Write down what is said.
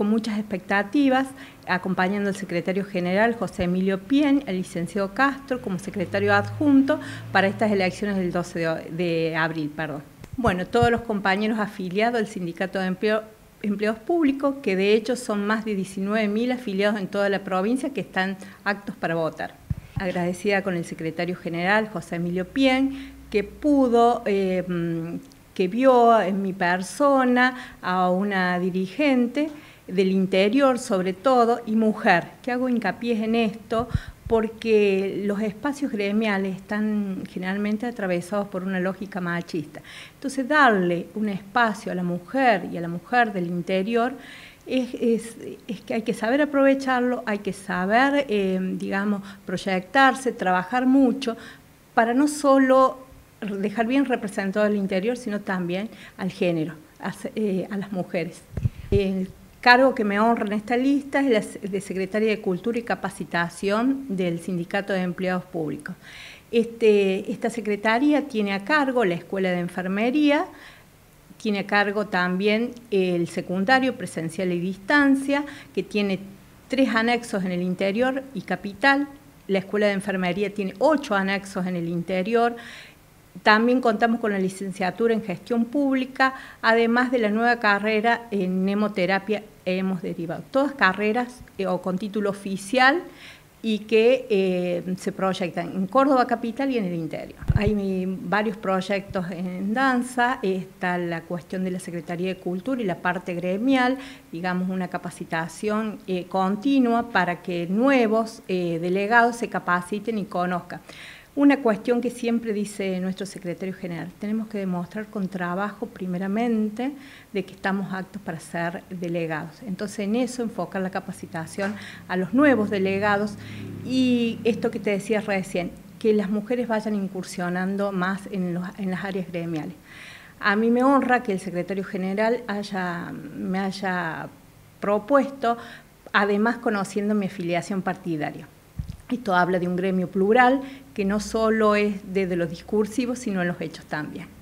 con muchas expectativas, acompañando al secretario general José Emilio Pien, el licenciado Castro como secretario adjunto para estas elecciones del 12 de, abril. Perdón. Bueno, todos los compañeros afiliados al Sindicato de Empleo empleados públicos, que de hecho son más de 19.000 afiliados en toda la provincia que están aptos para votar. Agradecida con el secretario general, José Emilio Pien, que pudo, eh, que vio en mi persona a una dirigente del interior sobre todo y mujer, que hago hincapié en esto porque los espacios gremiales están generalmente atravesados por una lógica machista. Entonces, darle un espacio a la mujer y a la mujer del interior es, que hay que saber aprovecharlo, hay que saber, eh, digamos, proyectarse, trabajar mucho para no solo dejar bien representado el interior, sino también al género, a, eh, las mujeres. Cargo que me honra en esta lista es la de Secretaria de Cultura y Capacitación del Sindicato de Empleados Públicos. Este, esta secretaría tiene a cargo la Escuela de Enfermería, tiene a cargo también el secundario presencial y distancia, que tiene tres anexos en el interior y capital. La Escuela de Enfermería tiene ocho anexos en el interior también contamos con la licenciatura en gestión pública, además de la nueva carrera en hemoterapia hemos derivado. Todas carreras eh, o con título oficial y que eh, se proyectan en Córdoba capital y en el interior. Hay varios proyectos en danza, está la cuestión de la Secretaría de Cultura y la parte gremial, digamos una capacitación eh, continua para que nuevos delegados se capaciten y conozcan. Una cuestión que siempre dice nuestro secretario general, tenemos que demostrar con trabajo primeramente de que estamos aptos para ser delegados. Entonces en eso enfocar la capacitación a los nuevos delegados y esto que te decía recién, que las mujeres vayan incursionando más en, las áreas gremiales. A mí me honra que el secretario general me haya propuesto, además conociendo mi afiliación partidaria. Esto habla de un gremio plural que no solo es desde los discursivos, sino en los hechos también.